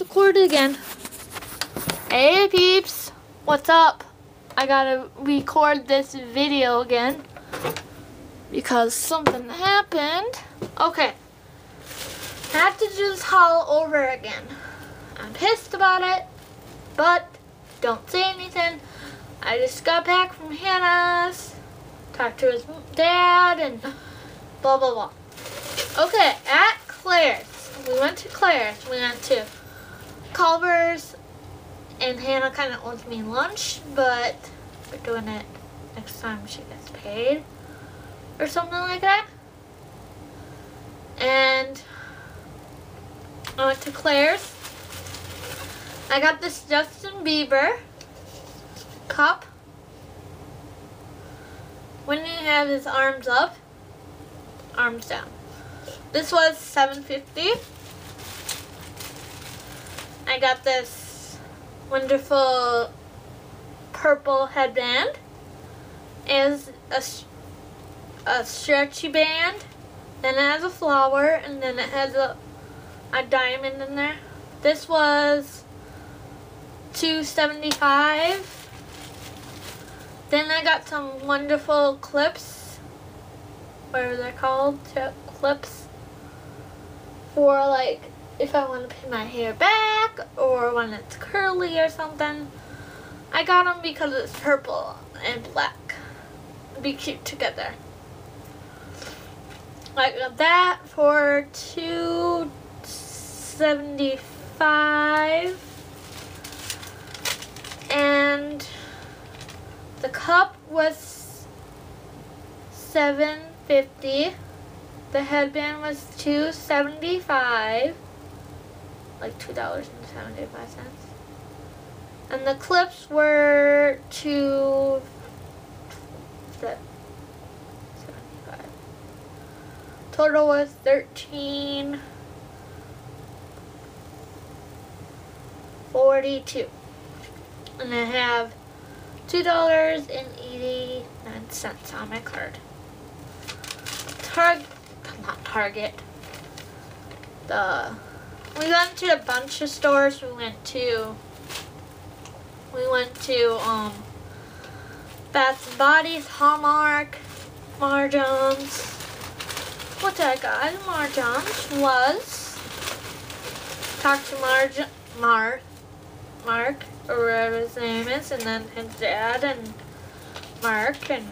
recorded again. Hey peeps, what's up? I gotta record this video again because something happened. Okay, I have to do this haul over again. I'm pissed about it, but don't say anything. I just got back from Hannah's, talked to his dad, and blah blah blah. Okay, at Claire's. We went to Claire's. We went to Culver's, and Hannah kind of owes me lunch, but we're doing it next time she gets paid or something like that. And I went to Claire's. I got this Justin Bieber cup. When he has his arms up, arms down. This was 750. Got this wonderful purple headband. Is a, a stretchy band. Then it has a flower and then it has a, a diamond in there. This was 275 then I got some wonderful clips, whatever they're called, clips, for like if I want to pin my hair back or when it's curly or something. I got them because it's purple and black. Be cute together. I got that for two seventy five, and the cup was seven fifty. The headband was two seventy five, like two dollars and seventy five cents. And the clips were two five. Total was thirteen forty two. And I have $2.89 on my card. Target, not Target, the, we went to a bunch of stores. We went to, we went to, um, Bath and Bodies, Hallmark, Marjohn's. What I got at was, talk to Marj, Mar, Mark, or whatever his name is, and then his dad and Mark, and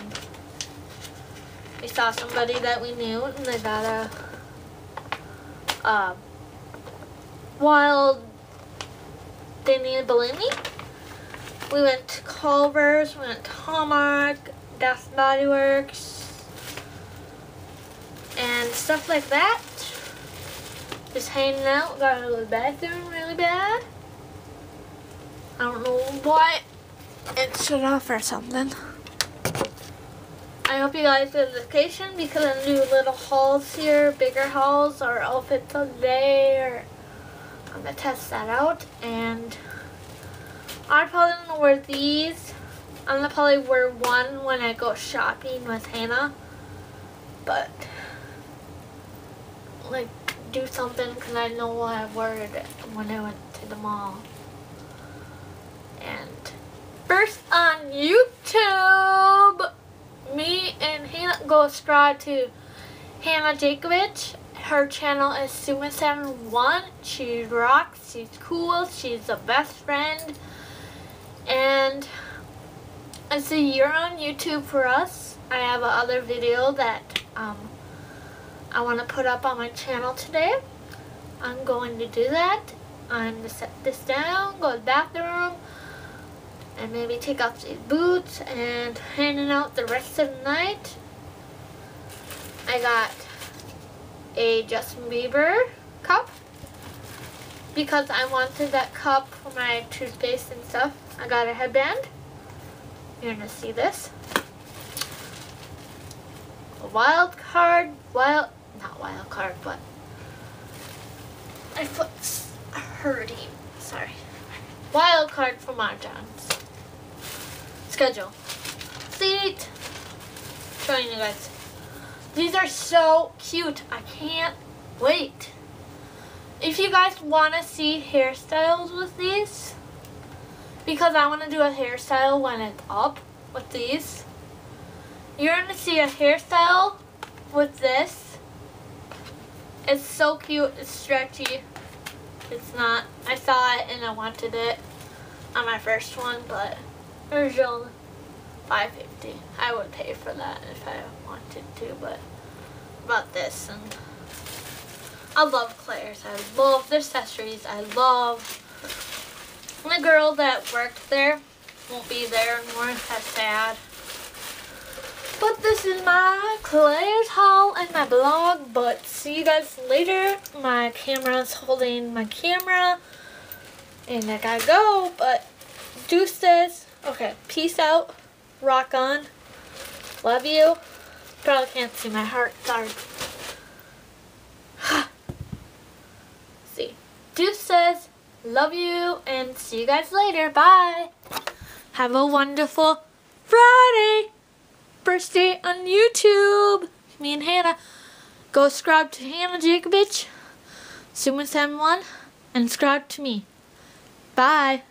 we saw somebody that we knew, and they got a uh, wild Dini Bellini. We went to Culver's, we went to Hallmark, Bath Body Works, and stuff like that. Just hanging out, got to the bathroom really bad. I don't know why it shut off or something. I hope you guys did the vacation because I do little hauls here, bigger hauls or outfits of the day or I'm gonna test that out and I probably gonna wear these. I'm gonna probably wear one when I go shopping with Hannah. But like do something because I know I wore it when I went to the mall. And first on YouTube, me and Hannah go subscribe to Hannah Jakovich. Her channel is Suma71. She rocks. She's cool. She's the best friend. And it's a year on YouTube for us. I have another video that um, I want to put up on my channel today. I'm going to do that. I'm going to set this down, go to the bathroom, and maybe take off these boots and hanging out the rest of the night. I got a Justin Bieber cup because I wanted that cup for my toothpaste and stuff. I got a headband. You're gonna see this. A wild card, wild, not wild card, but my foot's hurting. Sorry. Wild card for Mahjong's schedule. Seat. Showing you guys. These are so cute. I can't wait if you guys want to see hairstyles with these, because I want to do a hairstyle when it's up with these, you're going to see a hairstyle with this. It's so cute. It's stretchy. It's not. I saw it and I wanted it on my first one, but was only 550 I would pay for that if I wanted to, but about this and I love Claire's. I love their accessories. I love the girl that worked there won't be there anymore. That's sad. But this is my Claire's haul and my blog. But see you guys later. My camera's holding my camera. And I gotta go. But deuces. Okay, peace out. Rock on. Love you. Probably can't see my heart. Sorry. see. Deuce says, Love you. And see you guys later. Bye. Have a wonderful Friday. First day on YouTube. Me and Hannah. Go subscribe to Hannah Jacobich. Suman71. And subscribe to me. Bye.